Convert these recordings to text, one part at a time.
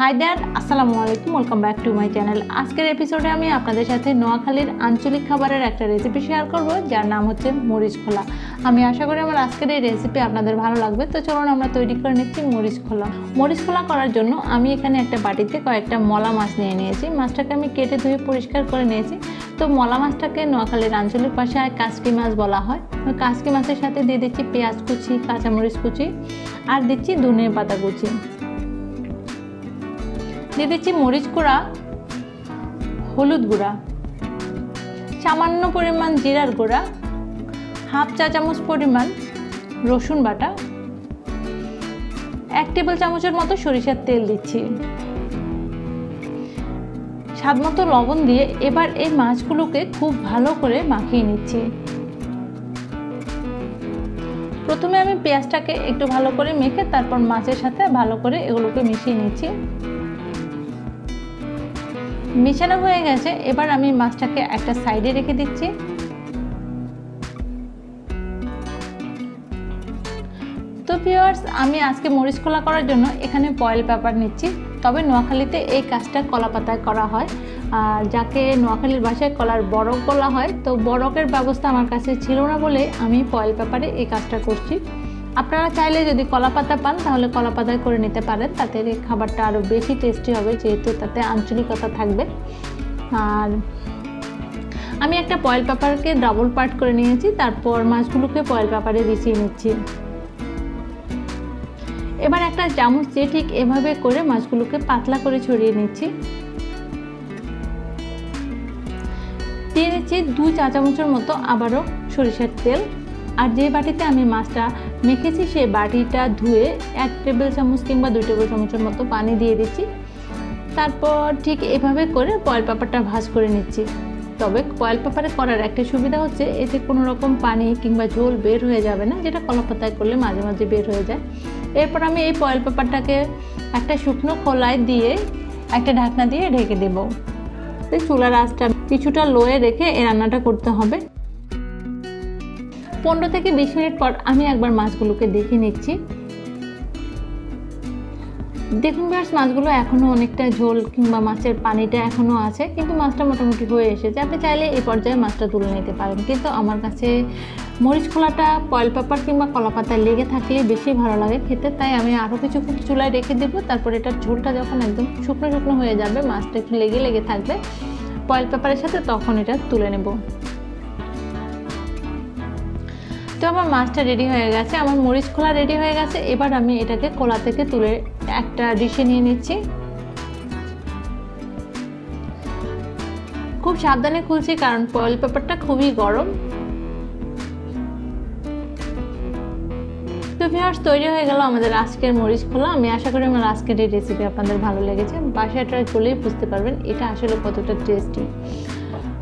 High that আসসালামু আলাইকুম welcome back to my channel আজকের এপিসোডে আমি আপনাদের সাথে নোয়াখালীর আঞ্চলিক খাবারের একটা রেসিপি শেয়ার করব, যার নাম হচ্ছে মরিচ খোলা। আমি আশা করি আমার আজকের এই রেসিপি আপনাদের ভালো লাগবে, তো চলুন আমরা তৈরি করে নিচ্ছি মরিচ খোলা। মরিচ খোলা করার জন্য আমি এখানে একটা বাটিতে কয়েকটা মলা মাছ নিয়ে নিয়েছি। মাছটাকে আমি কেটে ধুয়ে পরিষ্কার করে নিয়েছি। তো মলা মাছটাকে নোয়াখালীর আঞ্চলিক ভাষায় কাসকি মাছ বলা হয়। কাসকি মাছের সাথে দিয়ে দিচ্ছি পেঁয়াজ কুচি, কাঁচামরিচ কুচি, আর দিচ্ছি ধনে পাতা কুচি। দিয়ে দিচ্ছি মরিচ গুঁড়া, হলুদ গুঁড়া, সামান্য পরিমাণ জিরার গুঁড়া, হাফ চা চামচ পরিমাণ রসুন বাটা, এক টেবিল চামচের মতো সরিষার তেল দিচ্ছি। স্বাদ মতো লবণ দিয়ে এবার এই মাছগুলোকে খুব ভালো করে মাখিয়ে নিচ্ছি। প্রথমে আমি পেঁয়াজটাকে একটু ভালো করে মেখে তারপর মাছের সাথে ভালো করে এগুলোকে মিশিয়ে নিচ্ছি। মিশানো হয়ে গেছে। এবার আমি মাছটাকে একটা সাইডে রেখে দিচ্ছি। তো ভিওয়ার্স আমি আজকে মরিচ কলা করার জন্য এখানে পয়েল পেপার নিচ্ছি। তবে নোয়াখালীতে এই কাজটা কলা পাতায় করা হয়। যাকে নোয়াখালীর ভাষায় কলার বরক বলা হয়, তো বরকের ব্যবস্থা আমার কাছে ছিল না বলে আমি পয়েল পেপারে এই কাজটা করছি। আপনারা চাইলে যদি কলা পাতা পান, তাহলে কলা পাতায় করে নিতে পারেন। তাতে খাবারটা আরও বেশি টেস্টি হবে, যেহেতু তাতে আঞ্চলিকতা থাকবে। আর আমি একটা পয়েল পেপারকে ডাবল পার্ট করে নিয়েছি, তারপর মাছগুলোকে পয়েল পেপারে বিছিয়ে নিচ্ছি। এবার একটা চামচ দিয়ে ঠিক এভাবে করে মাছগুলোকে পাতলা করে ছড়িয়ে নিচ্ছি। দিয়ে দিচ্ছি দু চা চামচের মতো আবারও সরিষার তেল। আর যে বাটিতে আমি মাছটা মেখেছি, সে বাটিটা ধুয়ে এক টেবিল চামচ কিংবা দুই টেবিল চামচের মতো পানি দিয়ে দিচ্ছি। তারপর ঠিক এভাবে করে পয়েল পেপারটা ভাজ করে নিচ্ছি। তবে কয়েল পেপারে করার একটা সুবিধা হচ্ছে, এতে কোনো রকম পানি কিংবা ঝোল বের হয়ে যাবে না, যেটা কলা পাতায় করলে মাঝে মাঝে বের হয়ে যায়। এরপর আমি এই পয়েল পেপারটাকে একটা শুকনো খোলায় দিয়ে একটা ঢাকনা দিয়ে ঢেকে দেবো। চুলার আঁচটা কিছুটা লোয়ে রেখে এই রান্নাটা করতে হবে। পনেরো থেকে বিশ মিনিট পর আমি একবার মাছগুলোকে দেখে নিচ্ছি। দেখুন ব্যাস মাছগুলো এখনও অনেকটা ঝোল কিংবা মাছের পানিটা এখনও আছে, কিন্তু মাছটা মোটামুটি হয়ে এসেছে। আপনি চাইলে এই পর্যায়ে মাছটা তুলে নিতে পারেন। কিন্তু আমার কাছে মরিচ খোলাটা পয়েল পেপার কিংবা কলা পাতায় লেগে থাকলে বেশি ভালো লাগে খেতে। তাই আমি আরও কিছুক্ষণ চুলায় রেখে দেবো। তারপর এটার ঝোলটা যখন একদম শুকনো শুকনো হয়ে যাবে, মাছটা একটু লেগে লেগে থাকবে পয়েল পেপারের সাথে তখন এটা তুলে নেব। তো আমার মাছটা রেডি হয়ে গেছে, আমার মরিচ খোলা রেডি হয়ে গেছে। এবার আমি এটাকে কোলা থেকে তুলে একটা ডিশে নিয়ে নিচ্ছি। খুব সাবধানে খুলছি কারণ ফয়েল পেপারটা খুবই গরম। তো ভিউয়ার্স তৈরি হয়ে গেল আমাদের আজকের মরিচ খোলা। আমি আশা করি আমার আজকের এই রেসিপি আপনাদের ভালো লেগেছে। বাসায় ট্রাই করলেই বুঝতে পারবেন এটা আসলে কতটা টেস্টি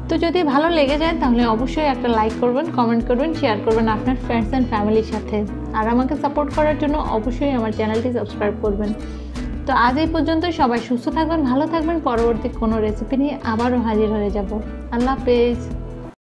তো যদি ভালো লেগে যায়, তাহলে অবশ্যই একটা লাইক করবেন কমেন্ট করবেন শেয়ার করবেন আপনার ফ্রেন্ডস অ্যান্ড ফ্যামিলির সাথে। আর আমাকে সাপোর্ট করার জন্য অবশ্যই আমার চ্যানেলটি সাবস্ক্রাইব করবেন। তো আজ এই পর্যন্ত সবাই সুস্থ থাকবেন, ভালো থাকবেন। পরবর্তী কোনো রেসিপি নিয়ে আবারও হাজির হয়ে যাব। আল্লাহ হাফেজ।